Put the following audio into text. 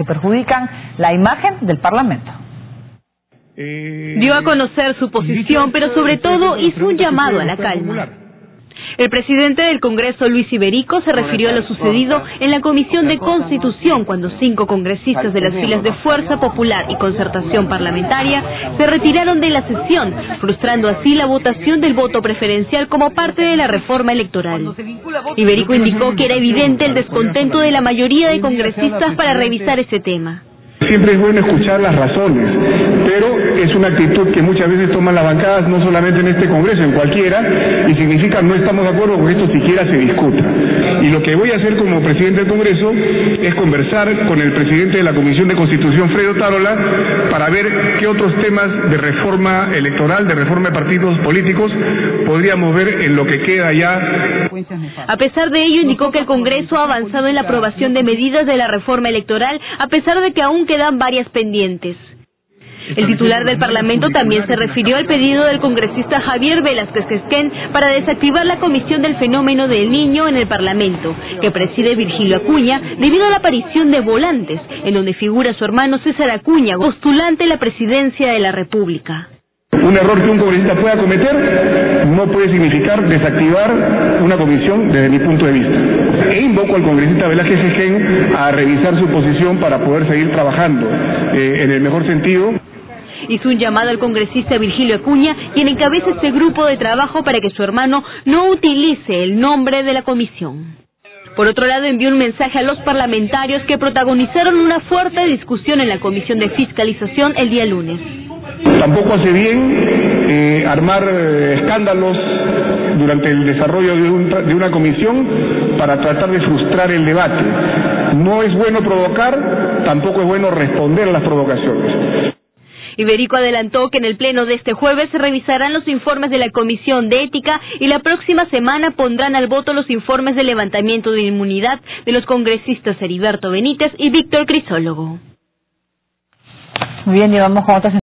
que perjudican la imagen del Parlamento. Dio a conocer su posición, pero sobre todo hizo un llamado a la calma. El presidente del Congreso, Luis Iberico, se refirió a lo sucedido en la Comisión de Constitución cuando cinco congresistas de las filas de Fuerza Popular y Concertación Parlamentaria se retiraron de la sesión, frustrando así la votación del voto preferencial como parte de la reforma electoral. Iberico indicó que era evidente el descontento de la mayoría de congresistas para revisar ese tema. Siempre es bueno escuchar las razones, pero es una actitud que muchas veces toman las bancadas, no solamente en este Congreso, en cualquiera, y significa no estamos de acuerdo con esto siquiera se discuta. Y lo que voy a hacer como presidente del Congreso es conversar con el presidente de la Comisión de Constitución, Fredo Tarola, para ver qué otros temas de reforma electoral, de reforma de partidos políticos, podríamos ver en lo que queda ya. A pesar de ello, indicó que el Congreso ha avanzado en la aprobación de medidas de la reforma electoral, a pesar de que aún quedan varias pendientes. El titular del Parlamento también se refirió al pedido del congresista Javier Velázquez Esquén para desactivar la Comisión del Fenómeno del Niño en el Parlamento, que preside Virgilio Acuña, debido a la aparición de volantes, en donde figura su hermano César Acuña, postulante a la presidencia de la República. Un error que un congresista pueda cometer no puede significar desactivar una comisión desde mi punto de vista. E invoco al congresista Velázquez Esquén a revisar su posición para poder seguir trabajando eh, en el mejor sentido hizo un llamado al congresista Virgilio Acuña, quien encabeza este grupo de trabajo para que su hermano no utilice el nombre de la comisión. Por otro lado, envió un mensaje a los parlamentarios que protagonizaron una fuerte discusión en la Comisión de Fiscalización el día lunes. Tampoco hace bien eh, armar eh, escándalos durante el desarrollo de, un, de una comisión para tratar de frustrar el debate. No es bueno provocar, tampoco es bueno responder a las provocaciones. Iberico adelantó que en el pleno de este jueves se revisarán los informes de la Comisión de Ética y la próxima semana pondrán al voto los informes de levantamiento de inmunidad de los congresistas Heriberto Benítez y Víctor Crisólogo. Muy bien, llevamos con otras